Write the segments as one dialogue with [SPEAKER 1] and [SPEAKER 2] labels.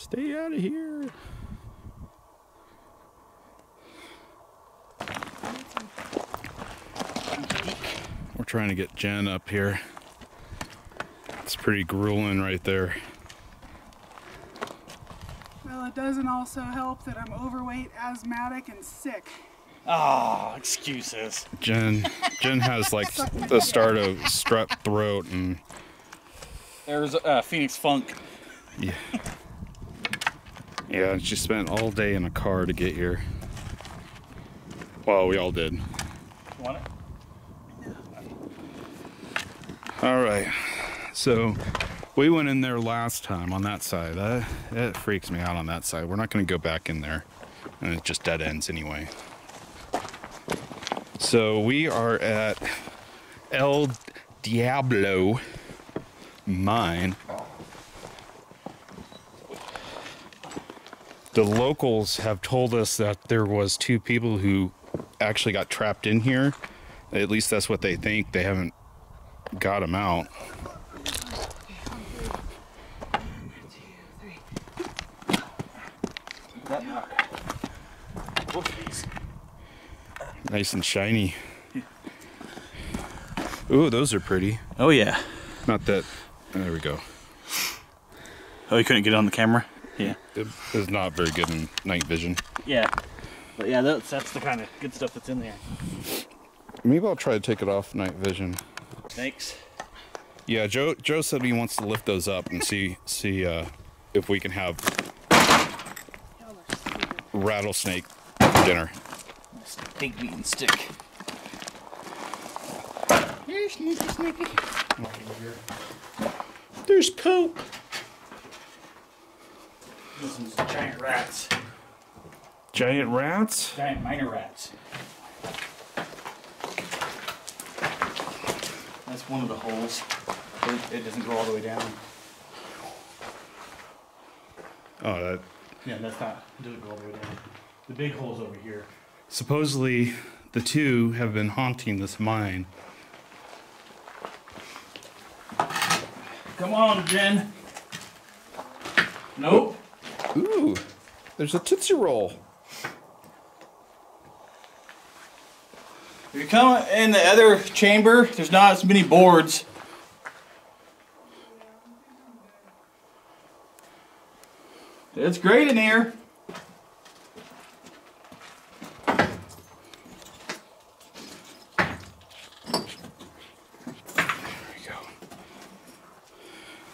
[SPEAKER 1] Stay out of here. We're trying to get Jen up here. It's pretty grueling right there.
[SPEAKER 2] Well, it doesn't also help that I'm overweight, asthmatic, and sick.
[SPEAKER 3] Ah, excuses.
[SPEAKER 1] Jen Jen has like the start of strep throat and
[SPEAKER 3] There's uh, Phoenix Funk.
[SPEAKER 1] yeah. Yeah, she spent all day in a car to get here. Well, we all did.
[SPEAKER 3] Want it?
[SPEAKER 1] All right. So we went in there last time on that side. Uh, that it freaks me out on that side. We're not going to go back in there, and it just dead ends anyway. So we are at El Diablo mine. The locals have told us that there was two people who actually got trapped in here. At least that's what they think. They haven't got them out. Nice and shiny. Ooh, those are pretty.
[SPEAKER 3] Oh yeah.
[SPEAKER 1] Not that. There we go.
[SPEAKER 3] Oh, you couldn't get it on the camera? Yeah.
[SPEAKER 1] It is not very good in night vision.
[SPEAKER 3] Yeah. But yeah, that's, that's the kind of good stuff that's in there.
[SPEAKER 1] Maybe I'll try to take it off night vision.
[SPEAKER 3] Thanks.
[SPEAKER 1] Yeah, Joe. Joe said he wants to lift those up and see see uh, if we can have rattlesnake dinner.
[SPEAKER 3] Big beaten stick. Here's Sneaky Sneaky.
[SPEAKER 1] There's poop.
[SPEAKER 3] Giant rats.
[SPEAKER 1] Giant rats.
[SPEAKER 3] Giant minor rats. That's one of the holes. It, it doesn't go all the way down.
[SPEAKER 1] Oh, that
[SPEAKER 3] Yeah, that's not. It doesn't go all the way down. The big hole's over here.
[SPEAKER 1] supposedly the two have been haunting this mine.
[SPEAKER 3] Come on, Jen. Nope.
[SPEAKER 1] Ooh, there's a tootsie roll.
[SPEAKER 3] If you come in the other chamber, there's not as many boards. It's great in here.
[SPEAKER 1] There we go.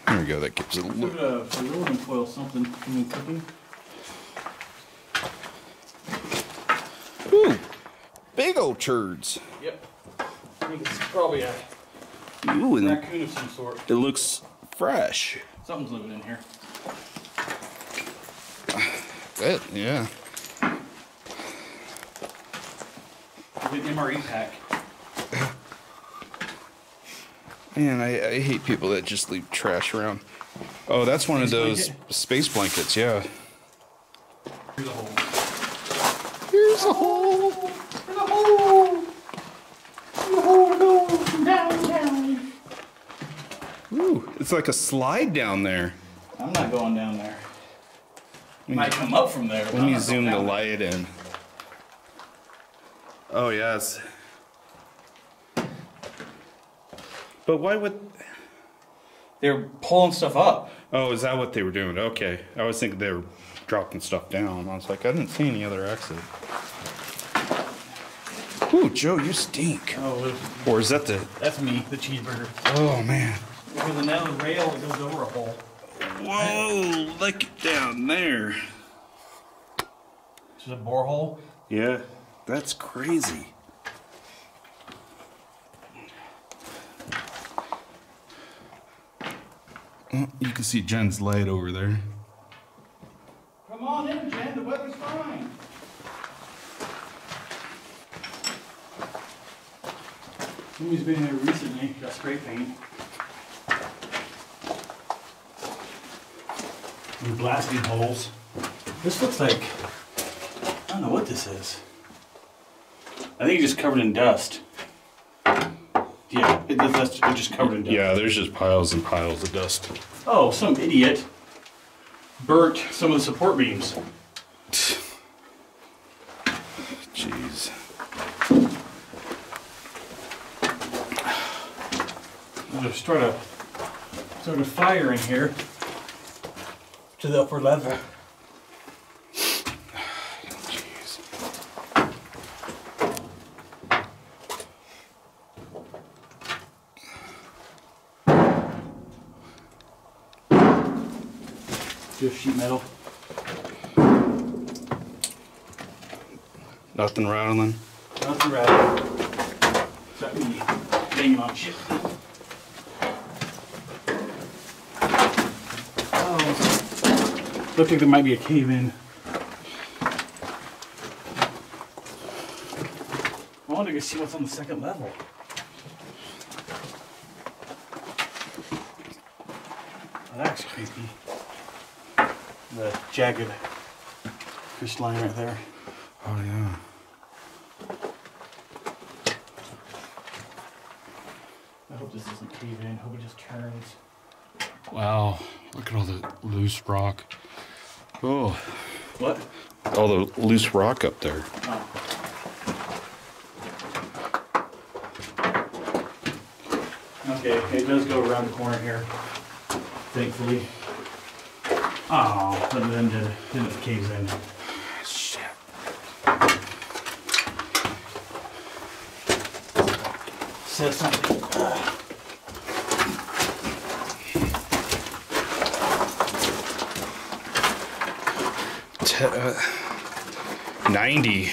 [SPEAKER 1] There we go. That gives it a look.
[SPEAKER 3] it a, foil something when you're cooking.
[SPEAKER 1] Ooh, big old turds.
[SPEAKER 3] Yep. I think it's probably a
[SPEAKER 1] Ooh, and
[SPEAKER 3] raccoon of some sort.
[SPEAKER 1] it looks fresh.
[SPEAKER 3] Something's living in here.
[SPEAKER 1] Good, yeah.
[SPEAKER 3] Good MRE pack.
[SPEAKER 1] Man, I, I hate people that just leave trash around. Oh, that's one of those
[SPEAKER 3] blanket?
[SPEAKER 1] space blankets, yeah.
[SPEAKER 3] Here's a hole.
[SPEAKER 1] Here's a hole.
[SPEAKER 3] There's a hole. The hole goes down, down.
[SPEAKER 1] Ooh, it's like a slide down there.
[SPEAKER 3] I'm not going down there. Might come up from there.
[SPEAKER 1] Let me zoom the light in. Oh, yes. But why would.
[SPEAKER 3] They're pulling stuff up.
[SPEAKER 1] Oh, is that what they were doing? Okay. I was thinking they were dropping stuff down. I was like, I didn't see any other exit. Ooh, Joe, you stink.
[SPEAKER 3] Oh,
[SPEAKER 1] Or is that the.
[SPEAKER 3] that's me, the cheeseburger.
[SPEAKER 1] Oh, man.
[SPEAKER 3] With another rail that goes over a hole.
[SPEAKER 1] Whoa, look down there.
[SPEAKER 3] This is a borehole.
[SPEAKER 1] Yeah, that's crazy. Mm, you can see Jen's light over there.
[SPEAKER 3] Come on in, Jen. The weather's fine. Somebody's been here recently. Got spray paint. We blasting holes. This looks like I don't know what this is. I think it's just covered in dust. Yeah, it, that's it's just covered in dust.
[SPEAKER 1] Yeah, there's just piles and piles of dust.
[SPEAKER 3] Oh, some idiot burnt some of the support beams.
[SPEAKER 1] Jeez.
[SPEAKER 3] I'll just start a start a fire in here to the upper level. Just sheet metal.
[SPEAKER 1] Nothing rattling.
[SPEAKER 3] Nothing rattling. Got me banging on shit. Oh, looks like there might be a cave in. I want to go see what's on the second level. Oh, that's creepy. The jagged crystalline right there.
[SPEAKER 1] Oh yeah.
[SPEAKER 3] I hope this doesn't cave in. I hope it just turns.
[SPEAKER 1] Wow. Look at all the loose rock. Oh.
[SPEAKER 3] What?
[SPEAKER 1] All the loose rock up there. Oh.
[SPEAKER 3] Okay, it does go around the corner here. Thankfully. Oh, but then it, then it caves in.
[SPEAKER 1] Shit.
[SPEAKER 3] Says something.
[SPEAKER 1] Te- uh, 90.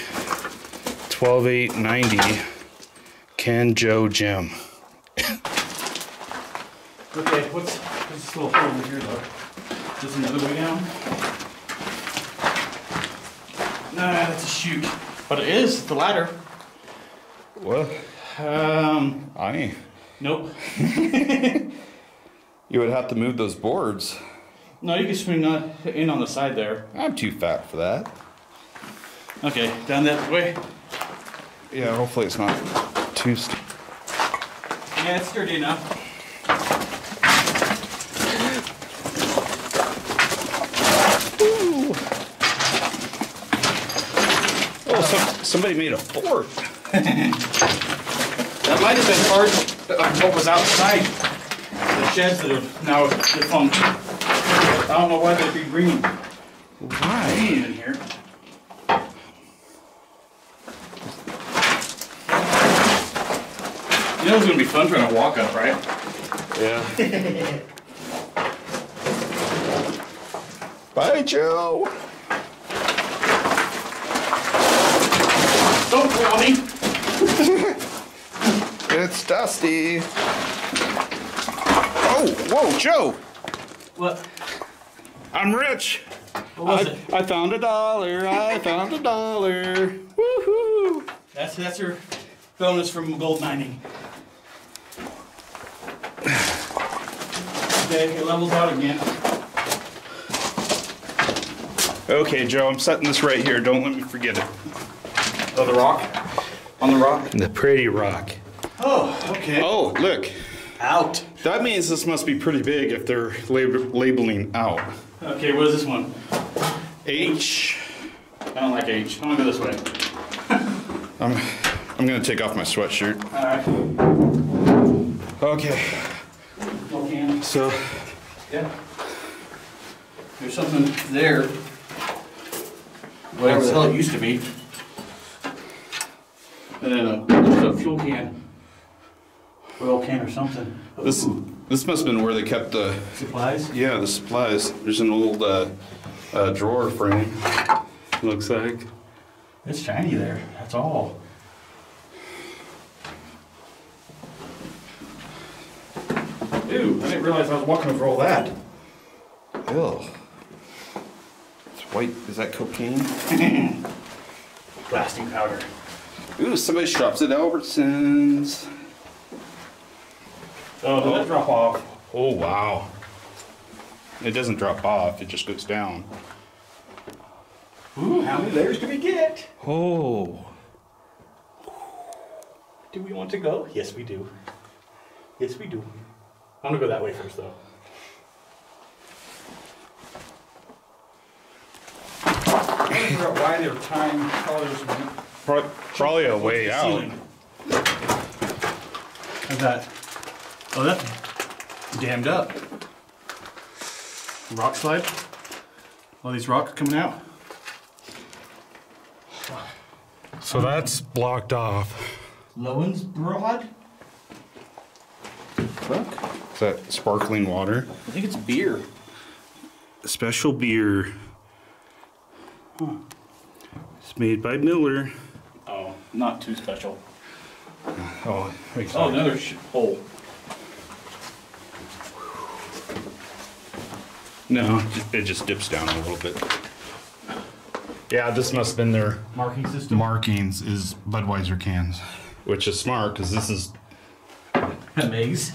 [SPEAKER 1] 12 8 90. Ken Joe Jim.
[SPEAKER 3] Okay, what's, what's this little hole here though? Is another way down? Nah, that's a chute. But it is the ladder.
[SPEAKER 1] What?
[SPEAKER 3] Um,
[SPEAKER 1] I.
[SPEAKER 3] nope.
[SPEAKER 1] You would have to move those boards.
[SPEAKER 3] No, you can swing on, in on the side there.
[SPEAKER 1] I'm too fat for that.
[SPEAKER 3] Okay, down that way.
[SPEAKER 1] Yeah, hopefully it's not too. St-
[SPEAKER 3] Yeah, it's sturdy enough.
[SPEAKER 1] oh, some, somebody made a fort.
[SPEAKER 3] That might have been part of what was outside the sheds that are now defunct. I don't know why they'd be bringing
[SPEAKER 1] Why?
[SPEAKER 3] green in here. You know it's gonna be fun trying to walk up, right?
[SPEAKER 1] Yeah. Bye, Joe.
[SPEAKER 3] Don't throw me!
[SPEAKER 1] It's Dusty. Oh, whoa, Joe.
[SPEAKER 3] What?
[SPEAKER 1] I'm rich.
[SPEAKER 3] What was
[SPEAKER 1] I,
[SPEAKER 3] it?
[SPEAKER 1] I found a dollar. I found a dollar. Woohoo!
[SPEAKER 3] That's that's your bonus from gold mining. Okay, it levels out again.
[SPEAKER 1] Okay, Joe, I'm setting this right here. Don't let me forget it.
[SPEAKER 3] Oh, the rock? On the rock?
[SPEAKER 1] The pretty rock.
[SPEAKER 3] Oh, okay.
[SPEAKER 1] Oh, look.
[SPEAKER 3] Out.
[SPEAKER 1] That means this must be pretty big if they're lab- labeling out.
[SPEAKER 3] Okay, what is this one?
[SPEAKER 1] H.
[SPEAKER 3] I don't like H. I'm gonna go this way.
[SPEAKER 1] I'm, I'm gonna take off my sweatshirt.
[SPEAKER 3] Alright.
[SPEAKER 1] Okay,
[SPEAKER 3] Okay.
[SPEAKER 1] so
[SPEAKER 3] Yeah. There's something there. Whatever the hell it used to be. And then a, there's a fuel can. Oil can or something.
[SPEAKER 1] this this must have been where they kept the
[SPEAKER 3] Supplies?
[SPEAKER 1] yeah the supplies. There's an old uh, uh, drawer frame. Looks like.
[SPEAKER 3] It's shiny there, that's all. Ew, I didn't realize I was walking over all that.
[SPEAKER 1] Ew. It's white. Is that cocaine?
[SPEAKER 3] Blasting powder.
[SPEAKER 1] Ooh, somebody shops at Albertsons.
[SPEAKER 3] Oh, did that drop off?
[SPEAKER 1] Oh wow. It doesn't drop off. It just goes down.
[SPEAKER 3] Ooh, how many layers do we get?
[SPEAKER 1] Oh.
[SPEAKER 3] Do we want to go? Yes, we do. Yes, we do. I'm gonna go that way first, though. figure out why they were tying colors when
[SPEAKER 1] Pro- Probably a way out.
[SPEAKER 3] ceiling. How's that? Oh, that's dammed up. Rock slide. All these rocks coming out.
[SPEAKER 1] So that's blocked off.
[SPEAKER 3] Löwenbräu?
[SPEAKER 1] Fuck. Is that sparkling water?
[SPEAKER 3] I think it's beer.
[SPEAKER 1] Special beer. It's made by Miller.
[SPEAKER 3] Not too special.
[SPEAKER 1] Oh,
[SPEAKER 3] Oh, another sh- hole.
[SPEAKER 1] No, it just dips down a little bit. Yeah, this must have been their
[SPEAKER 3] Marking system.
[SPEAKER 1] markings is Budweiser cans, which is smart because this is
[SPEAKER 3] A maze.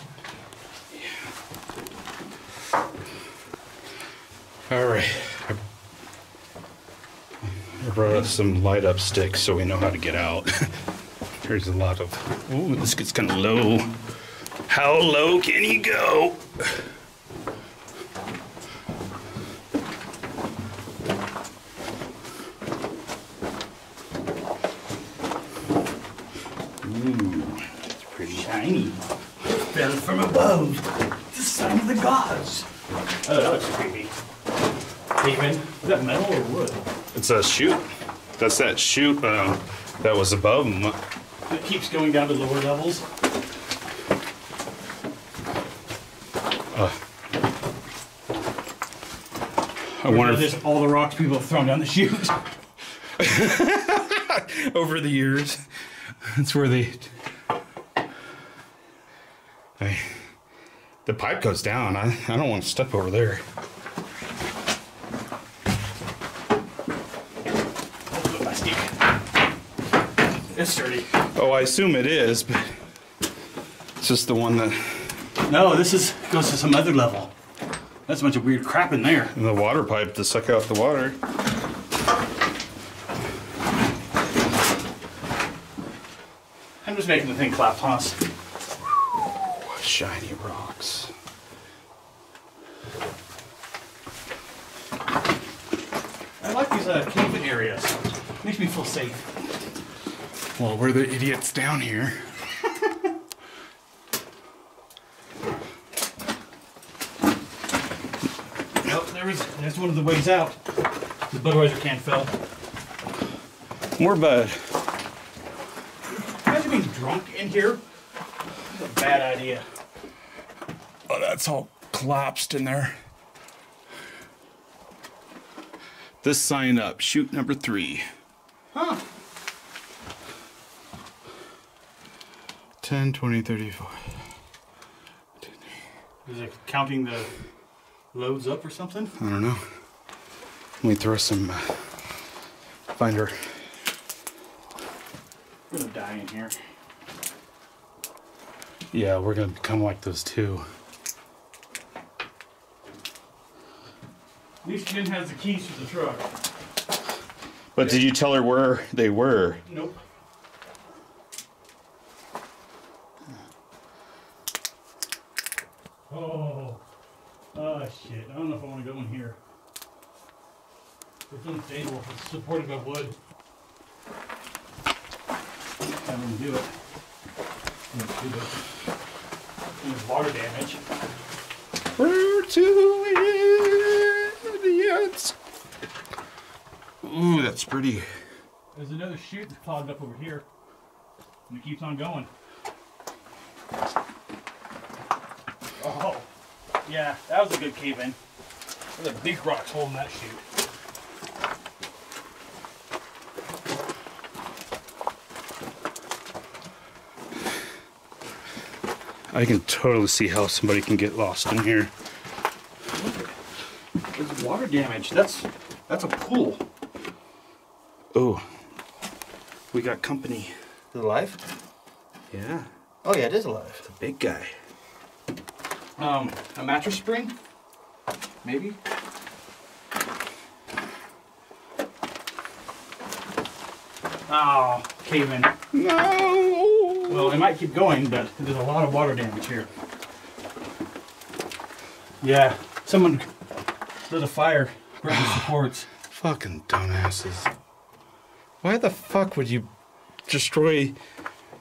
[SPEAKER 1] all right. Brought us some light up sticks so we know how to get out. There's a lot of. Ooh, this gets kind of low. How low can you go? Ooh, that's pretty
[SPEAKER 3] Shiny. Fell from above. The sign of the gods. Oh, that looks creepy. Caveman. Is that metal or wood?
[SPEAKER 1] It's a chute. That's that chute uh, that was above them.
[SPEAKER 3] It keeps going down to lower levels.
[SPEAKER 1] I wonder if
[SPEAKER 3] just all the rocks people have thrown down the chute.
[SPEAKER 1] over the years, that's where they. I, the pipe goes down. I, I don't want to step over there.
[SPEAKER 3] Put my stick. It's sturdy.
[SPEAKER 1] Oh, I assume it is, but it's just the one that
[SPEAKER 3] No, this is goes to some other level. That's a bunch of weird crap in there.
[SPEAKER 1] the water pipe to suck out the water.
[SPEAKER 3] I'm just making the thing clap, Haas.
[SPEAKER 1] Shiny rocks.
[SPEAKER 3] I like these uh, camping areas. Makes me feel safe.
[SPEAKER 1] Well, we're the idiots down here.
[SPEAKER 3] Nope, there was, there's one of the ways out. The Budweiser can fell.
[SPEAKER 1] More bud.
[SPEAKER 3] Imagine being drunk in here. That's a bad idea.
[SPEAKER 1] Oh, that's all collapsed in there. This sign up, chute number three.
[SPEAKER 3] Huh.
[SPEAKER 1] 10, 20, 34.
[SPEAKER 3] Is it counting the loads up or something?
[SPEAKER 1] I don't know. Let me throw some uh, finder.
[SPEAKER 3] We're gonna die in here.
[SPEAKER 1] Yeah, we're gonna become like those two.
[SPEAKER 3] At least Jen has the keys to the truck.
[SPEAKER 1] But did you tell her where they were?
[SPEAKER 3] Nope. Oh. Oh shit. I don't know if I want to go in here. It's unstable. It's supported by wood. I wouldn't do it. Do it. There's water damage.
[SPEAKER 1] We're two idiots. Ooh, that's pretty.
[SPEAKER 3] There's another chute that's clogged up over here. And it keeps on going. Oh. Yeah, that was a good cave in. There's a big rocks holding that chute.
[SPEAKER 1] I can totally see how somebody can get lost in here.
[SPEAKER 3] There's water damage. That's that's a pool.
[SPEAKER 1] Oh, we got company.
[SPEAKER 3] Is it alive?
[SPEAKER 1] Yeah,
[SPEAKER 3] Oh yeah, it is alive.
[SPEAKER 1] It's a big guy.
[SPEAKER 3] Um, a mattress spring? Maybe? Oh, cave in.
[SPEAKER 1] No.
[SPEAKER 3] Well, it might keep going, but there's a lot of water damage here. Yeah, someone lit a fire, broke the supports.
[SPEAKER 1] Fucking dumbasses. Why the fuck would you destroy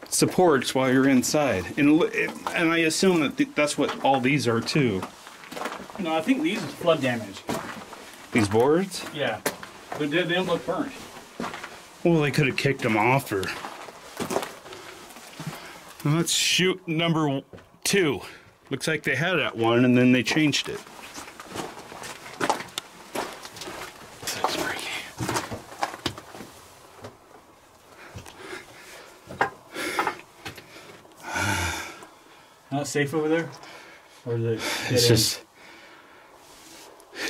[SPEAKER 1] supports while you're inside? And and I assume that th- that's what all these are too.
[SPEAKER 3] No, I think these is flood damage.
[SPEAKER 1] These boards?
[SPEAKER 3] Yeah. But they, they don't look burnt.
[SPEAKER 1] Well, they could have kicked them off or. Let's chute number two. Looks like they had that one and then they changed it. That's freaky.
[SPEAKER 3] Not safe over there? Or is it
[SPEAKER 1] It's
[SPEAKER 3] end?
[SPEAKER 1] just.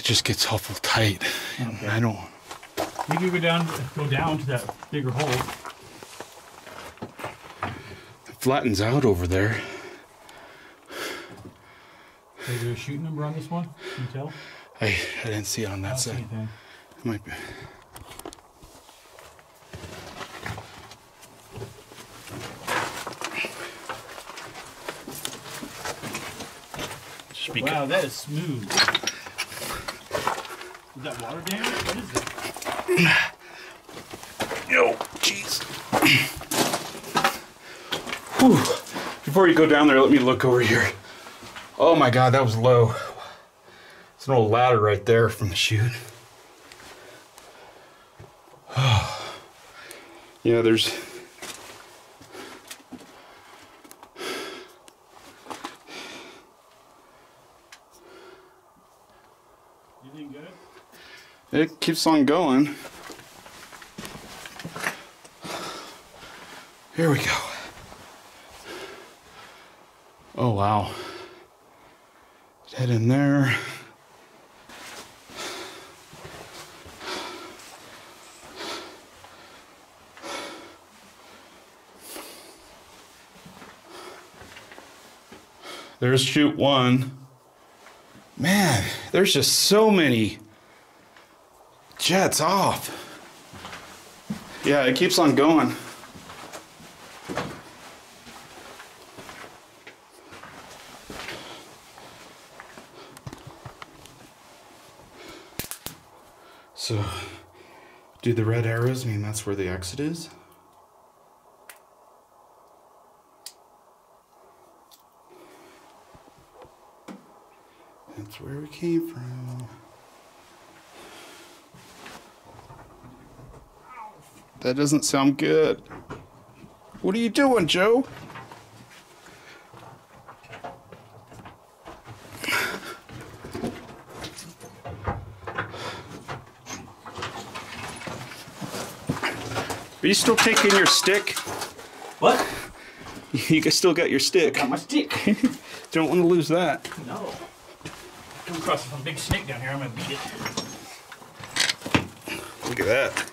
[SPEAKER 1] It just gets awful tight.
[SPEAKER 3] Okay.
[SPEAKER 1] I don't.
[SPEAKER 3] You can go down, go down to that bigger hole.
[SPEAKER 1] It flattens out over there.
[SPEAKER 3] Is there a shooting number on this one? Can you tell?
[SPEAKER 1] I, I didn't see it on that
[SPEAKER 3] don't see
[SPEAKER 1] side.
[SPEAKER 3] anything.
[SPEAKER 1] It might be. Just be
[SPEAKER 3] Wow, that is smooth. Is that water damage? What is that?
[SPEAKER 1] Yo, jeez. Before you go down there, let me look over here. Oh my god, that was low. It's an old ladder right there from the chute. yeah, there's.
[SPEAKER 3] You think good?
[SPEAKER 1] It keeps on going. Here we go. Oh, wow. Head in there. There's chute one. Man, there's just so many jets off. Yeah, it keeps on going. So, do the red arrows mean that's where the exit is? That's where we came from. That doesn't sound good. What are you doing, Joe? Are you still taking your stick?
[SPEAKER 3] What?
[SPEAKER 1] You still got your stick.
[SPEAKER 3] Got my stick.
[SPEAKER 1] Don't want to lose that.
[SPEAKER 3] no. Come across some big snake down here, I'm gonna beat it.
[SPEAKER 1] Look at that.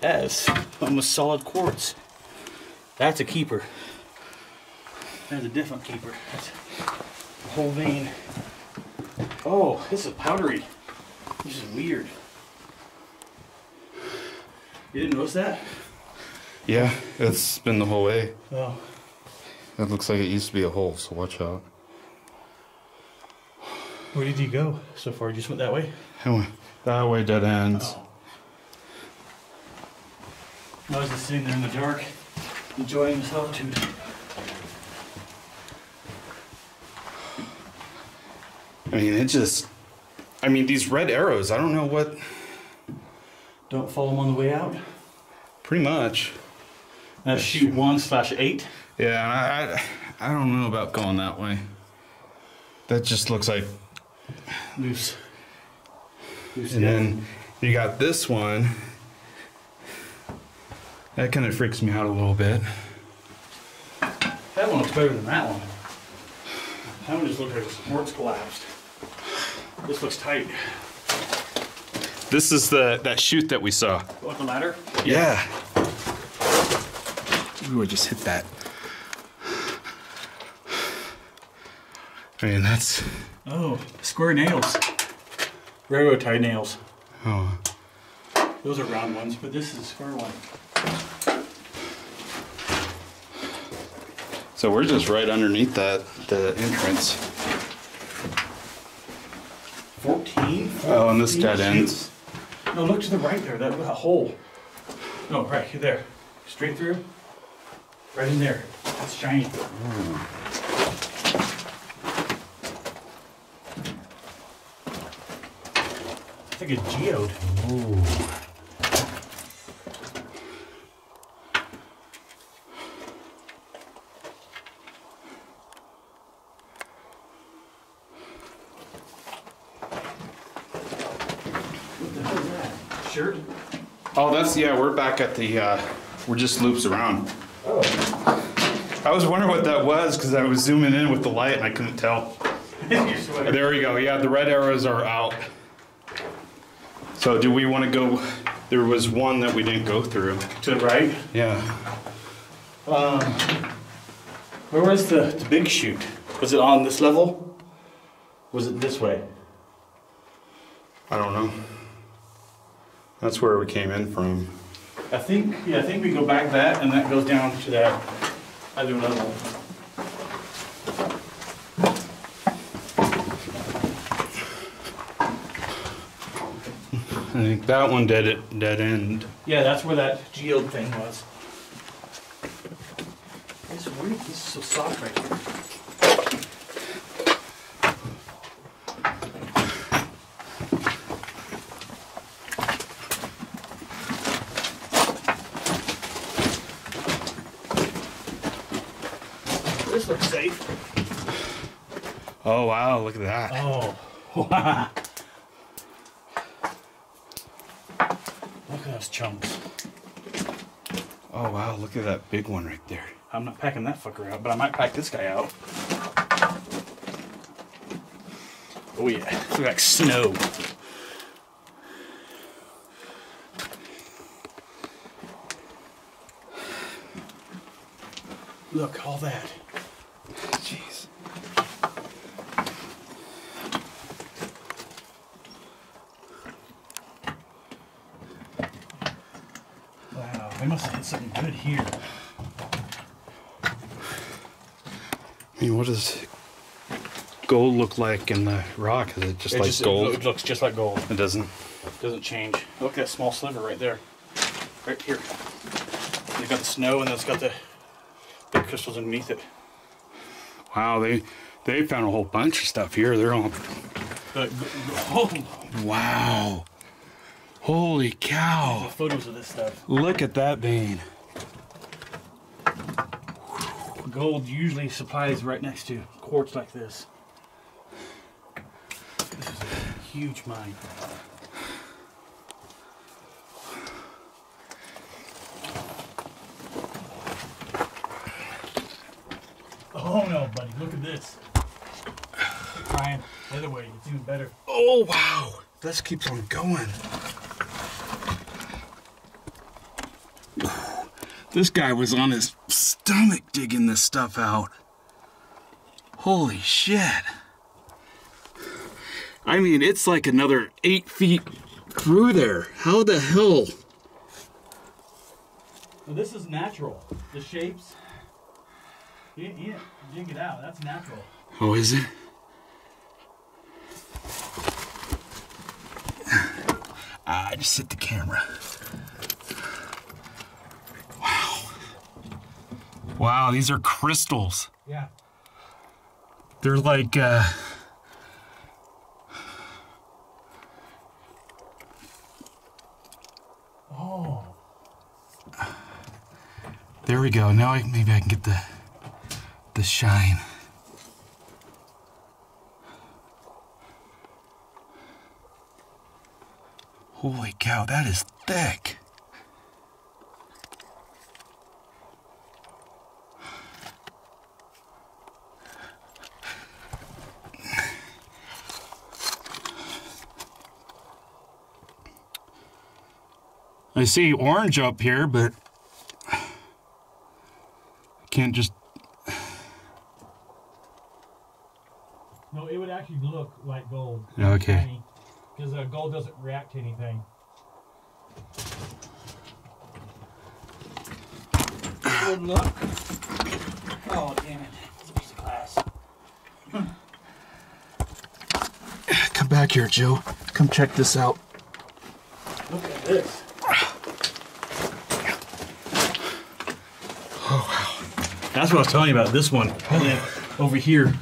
[SPEAKER 3] That's almost solid quartz. That's a keeper. That's a different keeper. That's a whole vein. Oh, this is powdery. This is weird. You didn't notice that?
[SPEAKER 1] Yeah, it's been the whole way.
[SPEAKER 3] Oh.
[SPEAKER 1] That looks like it used to be a hole, so watch out.
[SPEAKER 3] Where did you go so far? You just went that way?
[SPEAKER 1] That way, that way dead ends.
[SPEAKER 3] Oh. I was just sitting there in the dark, enjoying the solitude.
[SPEAKER 1] I mean, it just. I mean, these red arrows, I don't know what.
[SPEAKER 3] Don't follow them on the way out.
[SPEAKER 1] Pretty much.
[SPEAKER 3] That's chute one slash eight.
[SPEAKER 1] Yeah, I, I, I don't know about going that way. That just looks like.
[SPEAKER 3] Loose. Loose
[SPEAKER 1] And
[SPEAKER 3] dead.
[SPEAKER 1] then you got this one. That kind of freaks me out a little bit.
[SPEAKER 3] That one looks better than that one. That one just looks like the support's collapsed. This looks tight.
[SPEAKER 1] This is the that chute that we saw.
[SPEAKER 3] What the ladder?
[SPEAKER 1] Yeah. Ooh, I just hit that. I mean, that's.
[SPEAKER 3] Oh, square nails. Railroad tie nails.
[SPEAKER 1] Oh.
[SPEAKER 3] Those are round ones, but this is a square one.
[SPEAKER 1] So we're just right underneath that, the entrance.
[SPEAKER 3] 14?
[SPEAKER 1] Oh, and this dead ends.
[SPEAKER 3] No, look to the right there, that, that hole. No, right here, there. Straight through. Right in there. That's shiny. It's like a geode. What the hell is that? Shirt?
[SPEAKER 1] Yeah. We're back at the. Uh, we're just loops around.
[SPEAKER 3] Oh.
[SPEAKER 1] I was wondering what that was because I was zooming in with the light and I couldn't tell. There we go. Yeah, the red arrows are out. So do we want to go? There was one that we didn't go through.
[SPEAKER 3] To the right.
[SPEAKER 1] Yeah.
[SPEAKER 3] Um, where was the, the big chute? Was it on this level? Was it this way?
[SPEAKER 1] I don't know. That's where we came in from.
[SPEAKER 3] I think, yeah, I think we go back that and that goes down to that other level.
[SPEAKER 1] I think that one dead at dead end.
[SPEAKER 3] Yeah, that's where that geode thing was. It's weird, this is so soft right here. This looks safe.
[SPEAKER 1] Oh wow! Look at that.
[SPEAKER 3] Oh, wow. Look at those chunks.
[SPEAKER 1] Oh wow! Look at that big one right there.
[SPEAKER 3] I'm not packing that fucker out, but I might pack this guy out. Oh yeah, it's like snow. Look, all that.
[SPEAKER 1] Jeez.
[SPEAKER 3] Wow, they must have good here.
[SPEAKER 1] I mean, what does gold look like in the rock? Is it just
[SPEAKER 3] It
[SPEAKER 1] like
[SPEAKER 3] just-
[SPEAKER 1] gold?
[SPEAKER 3] It looks just like gold.
[SPEAKER 1] It doesn't.
[SPEAKER 3] It Doesn't change. Look at that small sliver right there. Right here. It's got the snow and then it's got the big crystals underneath it.
[SPEAKER 1] Wow, they they found a whole bunch of stuff here. They're all
[SPEAKER 3] But oh,
[SPEAKER 1] wow. Holy cow!
[SPEAKER 3] photos of this stuff.
[SPEAKER 1] Look at that vein.
[SPEAKER 3] Gold usually supplies right next to quartz like this. This is a huge mine. Oh no, buddy, look at this. Ryan, the other way, it's even better.
[SPEAKER 1] Oh wow! This keeps on going. This guy was on his stomach digging this stuff out. Holy shit. I mean, it's like another eight feet through there. How the hell?
[SPEAKER 3] Well, this is natural. The shapes. You didn't, dig it out. That's natural.
[SPEAKER 1] Oh, is it? Ah, just hit the camera. Wow, these are crystals.
[SPEAKER 3] Yeah.
[SPEAKER 1] They're like, uh.
[SPEAKER 3] Oh.
[SPEAKER 1] There we go. Now I, maybe I can get the the shine. Holy cow, that is thick. I see orange up here, but I can't just.
[SPEAKER 4] No, it would actually look like gold.
[SPEAKER 1] Okay.
[SPEAKER 4] Because uh, gold doesn't react to anything.
[SPEAKER 3] Good luck. Oh, damn it. It's a piece of glass.
[SPEAKER 1] Come back here, Joe. Come check this out.
[SPEAKER 3] Look at this. Oh wow. That's what I was telling you about. This one. And then over here.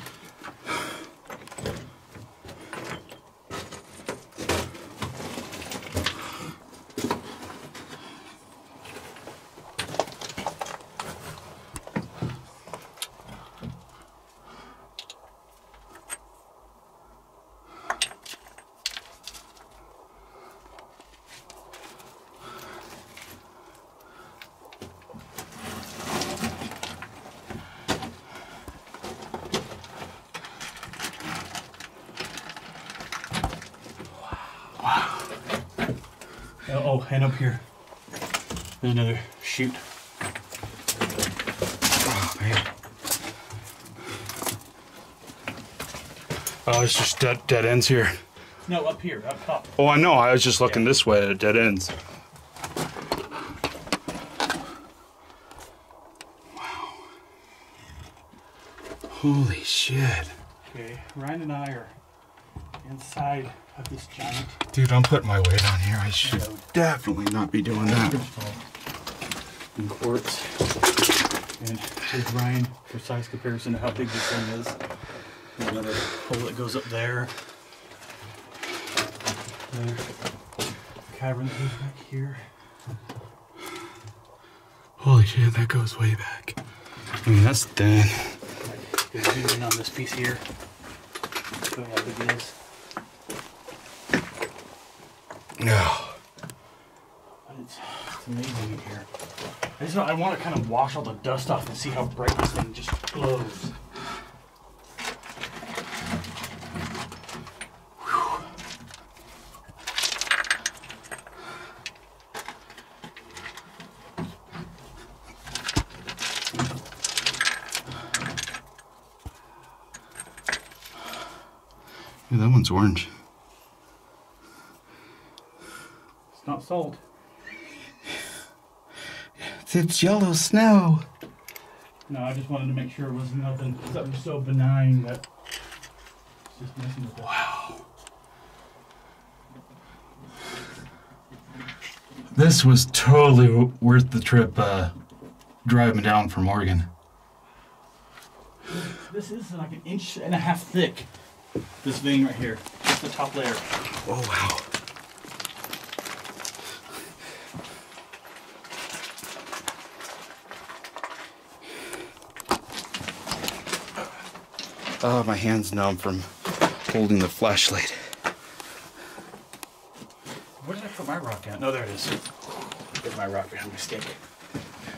[SPEAKER 3] Oh, and up here. There's another chute.
[SPEAKER 1] Oh, man. Oh, it's just dead, dead ends here.
[SPEAKER 3] No, up here, up top.
[SPEAKER 1] Oh, I know. I was just looking this way at dead ends. Wow. Holy shit.
[SPEAKER 3] Okay, Ryan and I are inside of this giant.
[SPEAKER 1] Dude, I'm putting my weight on here. I should definitely not be doing that.
[SPEAKER 3] in quartz. And here's Ryan, precise comparison of how big this thing is. Another hole that goes up there. There. Cavern goes back here.
[SPEAKER 1] Holy shit, that goes way back. I mean, that's thin.
[SPEAKER 3] Zoom in on this piece here. You how big it is.
[SPEAKER 1] No.
[SPEAKER 3] It's, it's amazing in here. I just I want to kind of wash all the dust off and see how bright this thing just glows.
[SPEAKER 1] Yeah, that one's orange.
[SPEAKER 3] It's not salt.
[SPEAKER 1] It's yellow snow.
[SPEAKER 3] No, I just wanted to make sure it was nothing, something so benign that it's just messing with it. Wow.
[SPEAKER 1] This was totally w- worth the trip uh, driving down from Oregon.
[SPEAKER 3] This is like an inch and a half thick. This vein right here, just the top layer.
[SPEAKER 1] Oh, wow. Oh, my hand's numb from holding the flashlight.
[SPEAKER 3] Where did I put my rock at? No, there it is. There's my rock behind my stick.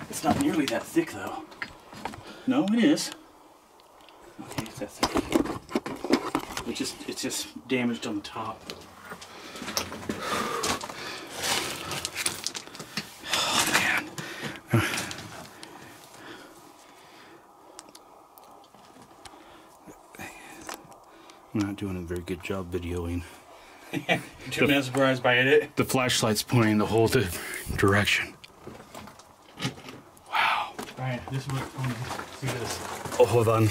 [SPEAKER 3] It's not nearly that thick though. No, it is. Okay, it's that thick. It's just it's just damaged on the top.
[SPEAKER 1] Doing a very good job videoing.
[SPEAKER 3] Too been surprised by it.
[SPEAKER 1] The flashlight's pointing the whole di- direction. Wow.
[SPEAKER 3] Ryan, this is what see this.
[SPEAKER 1] Oh, hold on.